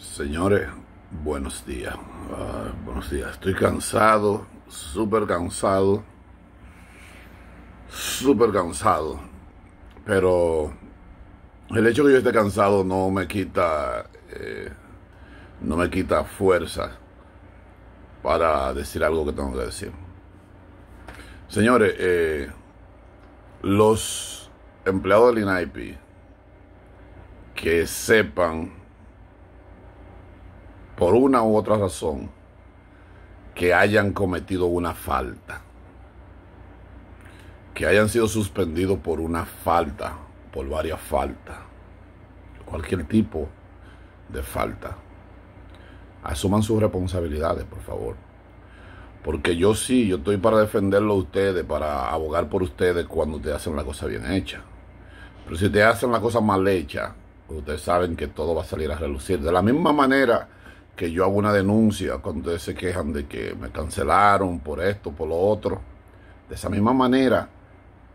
Señores, buenos días. Ah, buenos días. Estoy cansado, súper cansado. Súper cansado. Pero el hecho que yo esté cansado no me quita. eh, no me quita fuerza para decir algo que tengo que decir. Señores, eh, los empleados del INAIPI que sepan por una u otra razón que hayan cometido una falta, que hayan sido suspendidos por una falta, por varias faltas, cualquier tipo de falta, asuman sus responsabilidades, por favor. Porque yo sí, yo estoy para defenderlo a ustedes, para abogar por ustedes cuando ustedes hacen la cosa bien hecha. Pero si ustedes hacen la cosa mal hecha, ustedes saben que todo va a salir a relucir. De la misma manera que yo hago una denuncia cuando ustedes se quejan de que me cancelaron por esto, por lo otro. De esa misma manera,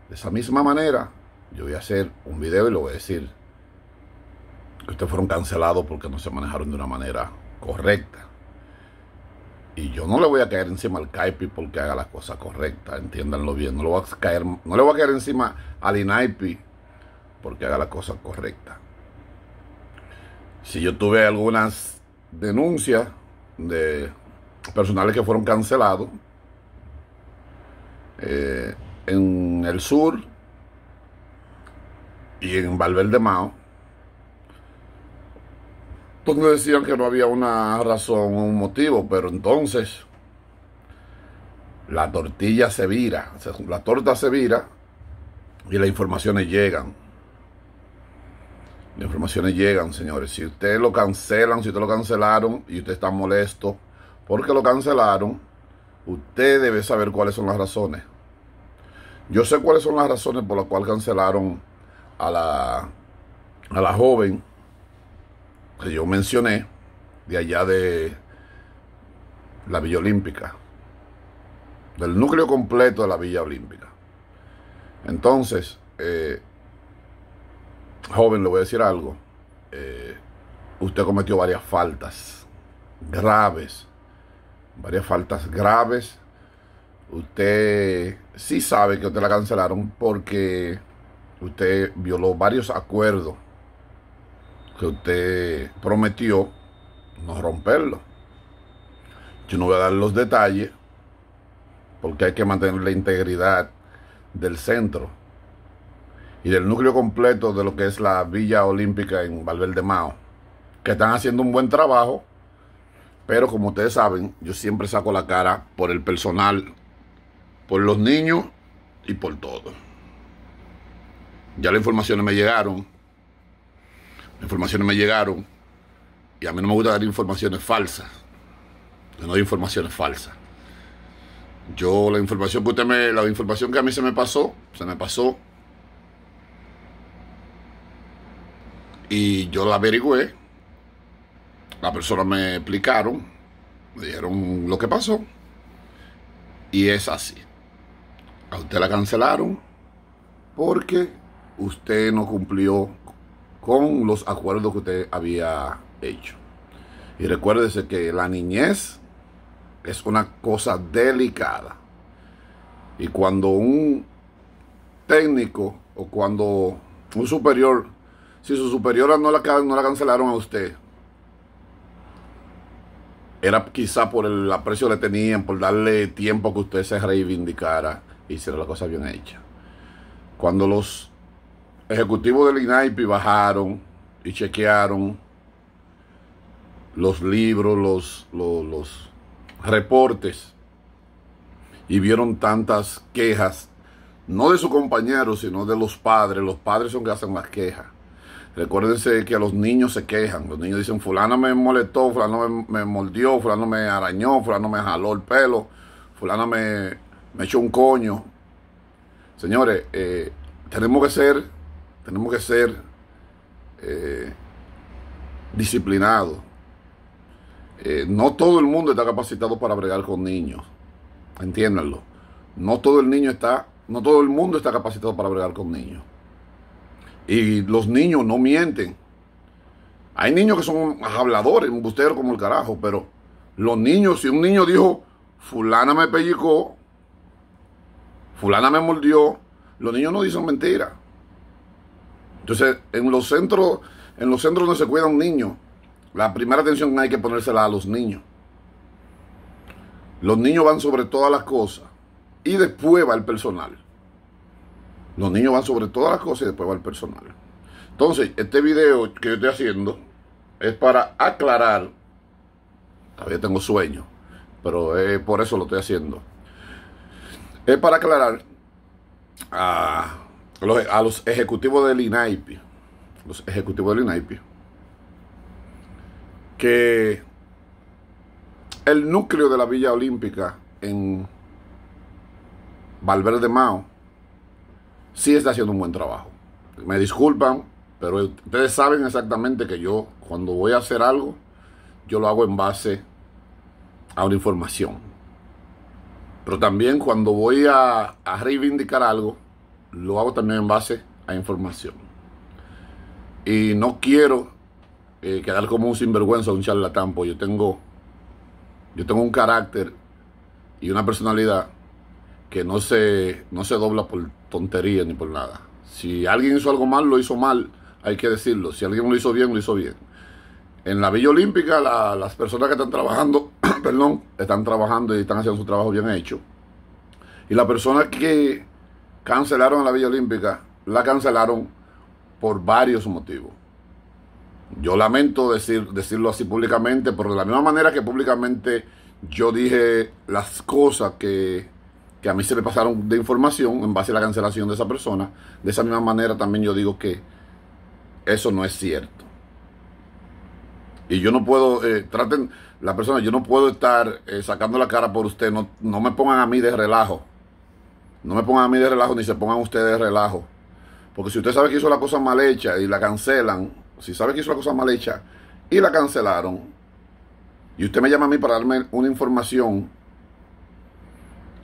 de esa misma manera, yo voy a hacer un video y lo voy a decir que ustedes fueron cancelados porque no se manejaron de una manera correcta. Y yo no le voy a caer encima al CAIPI porque haga las cosas correctas, entiéndanlo bien. No le voy a caer, no le voy a caer encima al INAIPI porque haga las cosas correctas. Si yo tuve algunas denuncias de personales que fueron cancelados eh, en el sur y en Valverde Mao, donde decían que no había una razón o un motivo, pero entonces la tortilla se vira, la torta se vira y las informaciones llegan. Las informaciones llegan, señores. Si ustedes lo cancelan, si ustedes lo cancelaron y usted está molesto porque lo cancelaron, usted debe saber cuáles son las razones. Yo sé cuáles son las razones por las cuales cancelaron a la, a la joven que yo mencioné de allá de la Villa Olímpica, del núcleo completo de la Villa Olímpica. Entonces, eh, joven, le voy a decir algo. Eh, usted cometió varias faltas graves, varias faltas graves. Usted sí sabe que usted la cancelaron porque usted violó varios acuerdos que usted prometió no romperlo. Yo no voy a dar los detalles porque hay que mantener la integridad del centro y del núcleo completo de lo que es la Villa Olímpica en Valverde Mao, que están haciendo un buen trabajo, pero como ustedes saben, yo siempre saco la cara por el personal, por los niños y por todo. Ya las informaciones me llegaron, las informaciones me llegaron, y a mí no me gusta dar informaciones falsas, yo no doy informaciones falsas. Yo la información que usted me, la información que a mí se me pasó, se me pasó Y yo la averigüé. Las personas me explicaron, me dijeron lo que pasó. Y es así. A usted la cancelaron porque usted no cumplió con los acuerdos que usted había hecho. Y recuérdese que la niñez es una cosa delicada. Y cuando un técnico o cuando un superior si su superiora no la, cancelaron a usted, era quizá por el aprecio que le tenían, por darle tiempo que usted se reivindicara y hiciera la cosa bien hecha. Cuando los ejecutivos del INAIPI bajaron y chequearon los libros, los, los, los reportes, y vieron tantas quejas, no de sus compañeros, sino de los padres, los padres son que hacen las quejas Recuérdense que los niños se quejan. Los niños dicen, fulano me molestó, fulano me, me mordió, fulano me arañó, fulano me jaló el pelo, fulano me, me echó un coño. Señores, eh, tenemos que ser, tenemos que ser eh, disciplinados. Eh, no todo el mundo está capacitado para bregar con niños. Entiéndanlo. No todo el niño está, no todo el mundo está capacitado para bregar con niños. Y los niños no mienten. Hay niños que son habladores, embusteros como el carajo, pero los niños, si un niño dijo, fulana me pellizcó, fulana me mordió, los niños no dicen mentira. Entonces, en los centros, en los centros donde se cuida un niño, la primera atención hay que ponérsela a los niños. Los niños van sobre todas las cosas y después va el personal. Los niños van sobre todas las cosas y después va el personal. Entonces, este video que yo estoy haciendo es para aclarar. Todavía tengo sueño, pero por eso lo estoy haciendo. Es para aclarar a los, a los ejecutivos del INAIPI, los ejecutivos del INAIPI, que el núcleo de la Villa Olímpica en Valverde Mao sí está haciendo un buen trabajo. Me disculpan, pero ustedes saben exactamente que yo cuando voy a hacer algo, yo lo hago en base a una información. Pero también cuando voy a, reivindicar algo, lo hago también en base a información. Y no quiero eh, quedar como un sinvergüenza, un charlatán, porque yo tengo, yo tengo un carácter y una personalidad que no se, no se dobla por tontería ni por nada. Si alguien hizo algo mal, lo hizo mal, hay que decirlo. Si alguien lo hizo bien, lo hizo bien. En la Villa Olímpica, las personas que están trabajando, perdón, están trabajando y están haciendo su trabajo bien hecho. Y las personas que cancelaron la Villa Olímpica, la cancelaron por varios motivos. Yo lamento decir, decirlo así públicamente, pero de la misma manera que públicamente yo dije las cosas que que a mí se me pasaron de información en base a la cancelación de esa persona. De esa misma manera también yo digo que eso no es cierto. Y yo no puedo, eh, traten, la persona, yo no puedo estar eh, sacando la cara por usted, no, no me pongan a mí de relajo. No me pongan a mí de relajo ni se pongan ustedes de relajo. Porque si usted sabe que hizo la cosa mal hecha y la cancelan, si sabe que hizo la cosa mal hecha y la cancelaron, y usted me llama a mí para darme una información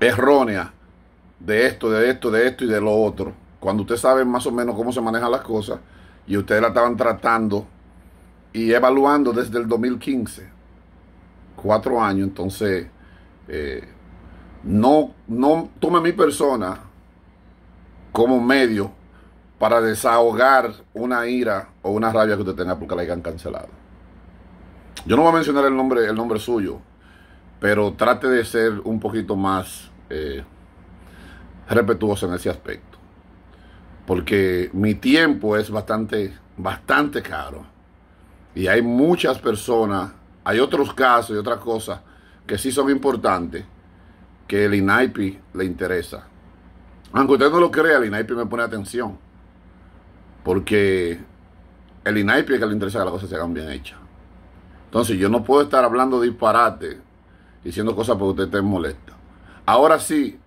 errónea de esto, de esto, de esto y de lo otro. Cuando usted sabe más o menos cómo se manejan las cosas y ustedes la estaban tratando y evaluando desde el 2015, cuatro años, entonces eh, no, no tome mi persona como medio para desahogar una ira o una rabia que usted tenga porque la hayan cancelado. Yo no voy a mencionar el nombre, el nombre suyo, pero trate de ser un poquito más eh, respetuoso en ese aspecto. Porque mi tiempo es bastante, bastante caro. Y hay muchas personas, hay otros casos y otras cosas que sí son importantes que el INAIPI le interesa. Aunque usted no lo crea, el INAIPI me pone atención. Porque el INAIPI es que le interesa que las cosas se hagan bien hechas. Entonces yo no puedo estar hablando disparate, diciendo cosas porque usted esté molesta. Ahora sí,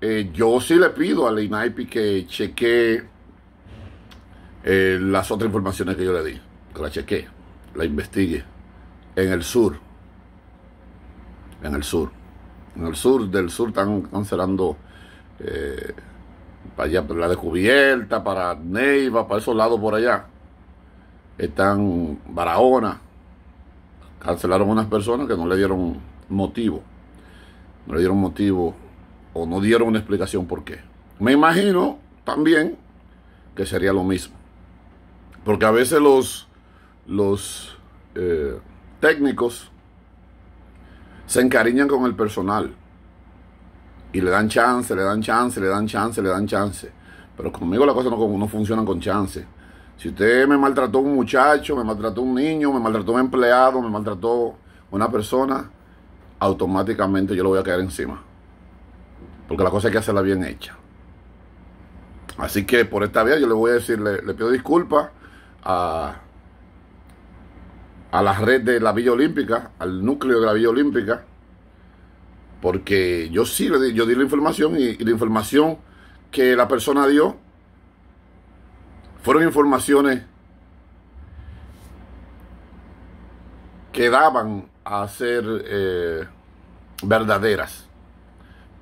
eh, yo sí le pido al INAIPI que chequee eh, las otras informaciones que yo le di. Que la chequee, la investigue. En el sur. En el sur. En el sur del sur están cancelando eh, para allá, la descubierta, para Neiva, para esos lados por allá. Están Barahona. Cancelaron unas personas que no le dieron motivo no le dieron motivo o no dieron una explicación por qué. Me imagino también que sería lo mismo. Porque a veces los, los eh, técnicos se encariñan con el personal y le dan chance, le dan chance, le dan chance, le dan chance. Pero conmigo la cosa no, no funciona con chance. Si usted me maltrató un muchacho, me maltrató un niño, me maltrató un empleado, me maltrató una persona, automáticamente yo lo voy a caer encima. Porque la cosa hay que hacerla bien hecha. Así que por esta vía yo le voy a decir, le, pido disculpas a, a la red de la Villa Olímpica, al núcleo de la Villa Olímpica, porque yo sí yo di la información y la información que la persona dio fueron informaciones que daban a ser eh, verdaderas,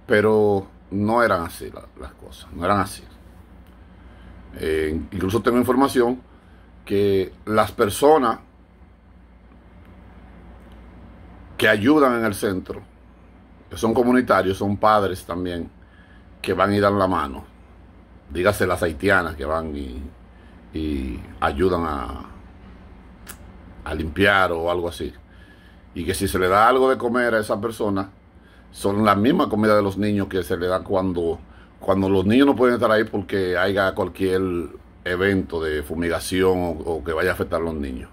pero no eran así las cosas, no eran así. Eh, incluso tengo información que las personas que ayudan en el centro, que son comunitarios, son padres también, que van y dan la mano. Dígase las haitianas que van y, ayudan a, a limpiar o algo así. Y que si se le da algo de comer a esa persona, son la misma comida de los niños que se le da cuando, cuando los niños no pueden estar ahí porque haya cualquier evento de fumigación o, que vaya a afectar a los niños.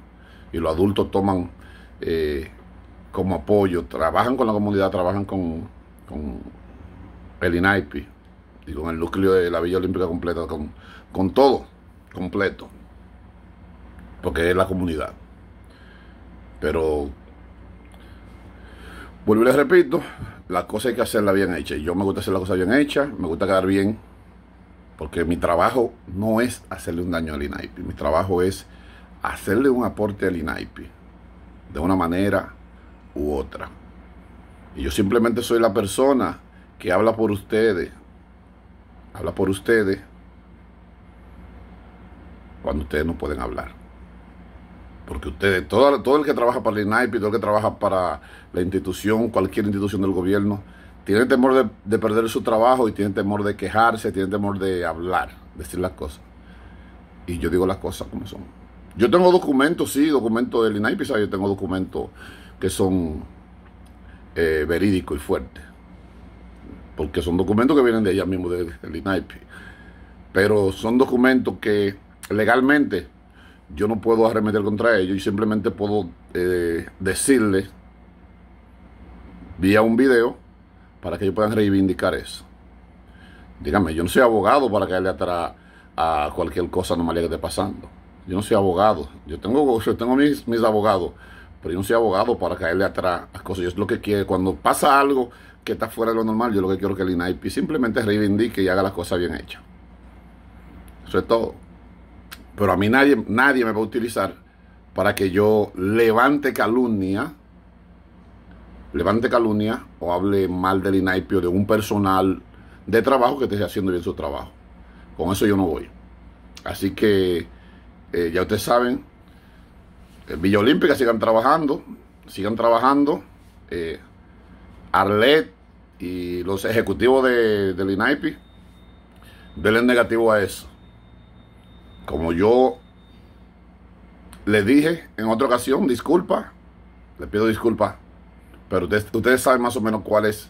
Y los adultos toman eh, como apoyo, trabajan con la comunidad, trabajan con, el INAIPI y con el núcleo de la Villa Olímpica completa, con, con todo completo, porque es la comunidad. Pero, vuelvo y les repito, la cosa hay que hacerla bien hecha. Yo me gusta hacer la cosa bien hecha, me gusta quedar bien, porque mi trabajo no es hacerle un daño al INAIPI, mi trabajo es hacerle un aporte al INAIPI de una manera u otra. Y yo simplemente soy la persona que habla por ustedes, habla por ustedes cuando ustedes no pueden hablar. Porque ustedes, todo, el que trabaja para el INAIP todo el que trabaja para la institución, cualquier institución del gobierno, tiene temor de, de perder su trabajo y tiene temor de quejarse, tiene temor de hablar, decir las cosas. Y yo digo las cosas como son. Yo tengo documentos, sí, documentos del INAIP, yo tengo documentos que son eh, verídicos y fuertes. Porque son documentos que vienen de allá mismo, del INAIPI. Pero son documentos que legalmente yo no puedo arremeter contra ellos y simplemente puedo eh, decirles vía un video para que ellos puedan reivindicar eso. Dígame, yo no soy abogado para caerle atrás a cualquier cosa normal que esté pasando. Yo no soy abogado. Yo tengo, yo tengo mis, mis abogados pero yo no soy abogado para caerle atrás a cosas. Yo es lo que quiero. Cuando pasa algo que está fuera de lo normal, yo lo que quiero que el INAIPI simplemente reivindique y haga las cosas bien hechas. Eso es todo. Pero a mí nadie, nadie me va a utilizar para que yo levante calumnia, levante calumnia o hable mal del INAIPI o de un personal de trabajo que esté haciendo bien su trabajo. Con eso yo no voy. Así que eh, ya ustedes saben, Villa Olímpica sigan trabajando, sigan trabajando. Eh, Arlet y los ejecutivos de, del INAIPI, denle negativo a eso. Como yo le dije en otra ocasión, disculpa, le pido disculpas, pero ustedes, saben más o menos cuál es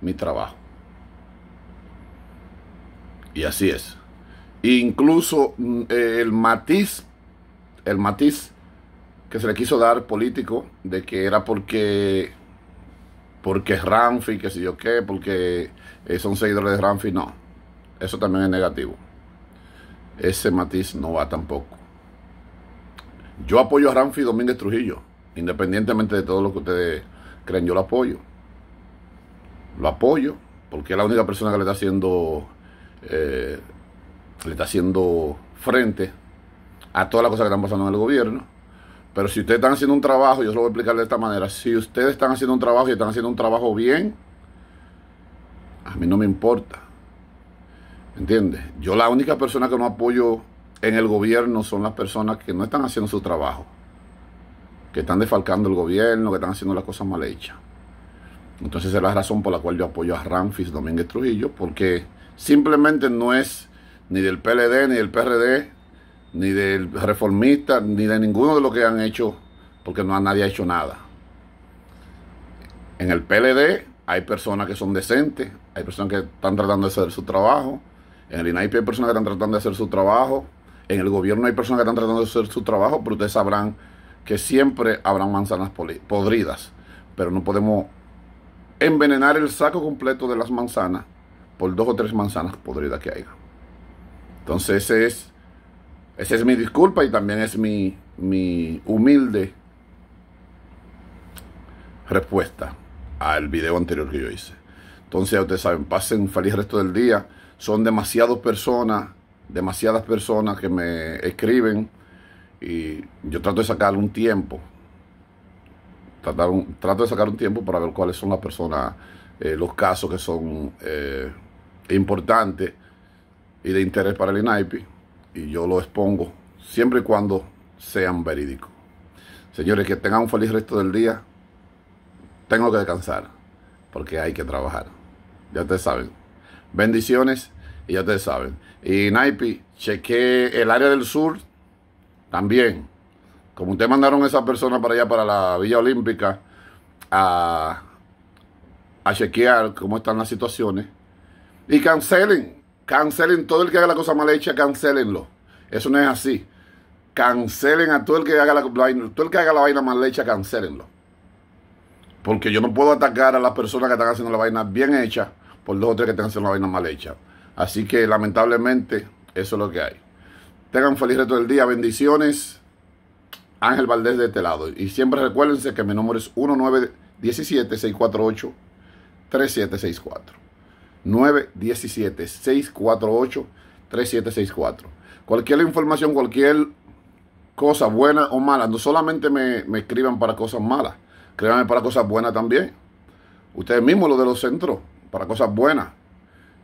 mi trabajo. Y así es. Incluso mm, el matiz, el matiz que se le quiso dar político de que era porque porque Ramfi, que si yo qué, porque eh, son seguidores de Ramfi, no. Eso también es negativo. Ese matiz no va tampoco. Yo apoyo a Ramfi Domínguez Trujillo, independientemente de todo lo que ustedes creen, yo lo apoyo. Lo apoyo, porque es la única persona que le está haciendo, eh, le está haciendo frente a todas las cosas que están pasando en el gobierno pero si ustedes están haciendo un trabajo, yo se lo voy a explicar de esta manera. Si ustedes están haciendo un trabajo y están haciendo un trabajo bien, a mí no me importa. ¿Entiendes? Yo la única persona que no apoyo en el gobierno son las personas que no están haciendo su trabajo. Que están defalcando el gobierno, que están haciendo las cosas mal hechas. Entonces es la razón por la cual yo apoyo a Ramfis Domínguez Trujillo, porque simplemente no es ni del PLD ni del PRD ni del reformista, ni de ninguno de los que han hecho, porque no nadie ha hecho nada. En el PLD hay personas que son decentes, hay personas que están tratando de hacer su trabajo, en el INAIP hay personas que están tratando de hacer su trabajo, en el gobierno hay personas que están tratando de hacer su trabajo, pero ustedes sabrán que siempre habrán manzanas podridas, pero no podemos envenenar el saco completo de las manzanas por dos o tres manzanas podridas que haya. Entonces es esa es mi disculpa y también es mi, humilde respuesta al video anterior que yo hice. Entonces, ya ustedes saben, pasen feliz resto del día. Son demasiadas personas, demasiadas personas que me escriben y yo trato de sacar un tiempo. trato de sacar un tiempo para ver cuáles son las personas, eh, los casos que son eh, importantes y de interés para el INAIPI y yo lo expongo siempre y cuando sean verídicos. Señores, que tengan un feliz resto del día. tengo que descansar porque hay que trabajar. Ya ustedes saben. Bendiciones y ya ustedes saben. Y Naipi, chequé el área del sur también. Como ustedes mandaron a esa persona para allá, para la Villa Olímpica, a, a chequear cómo están las situaciones. Y cancelen, cancelen todo el que haga la cosa mal hecha, cancelenlo. Eso no es así. Cancelen a todo el que haga la, todo el que haga la vaina mal hecha, cancelenlo. Porque yo no puedo atacar a las personas que están haciendo la vaina bien hecha por dos o tres que están haciendo la vaina mal hecha. Así que lamentablemente eso es lo que hay. Tengan feliz resto del día. Bendiciones. Ángel Valdés de este lado. Y siempre recuérdense que mi número es 1917-648-3764. 917-648-3764. Cualquier información, cualquier cosa buena o mala, no solamente me, me escriban para cosas malas Créanme para cosas buenas también. Ustedes mismos, los de los centros, para cosas buenas.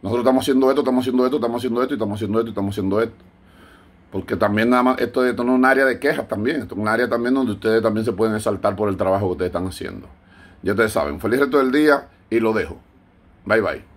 Nosotros estamos haciendo esto, estamos haciendo esto, estamos haciendo esto, y estamos haciendo esto, y estamos haciendo esto. Porque también nada más, esto, esto no es un área de quejas también, esto es un área también donde ustedes también se pueden exaltar por el trabajo que ustedes están haciendo. Ya ustedes saben, feliz resto del día y lo dejo. Bye bye.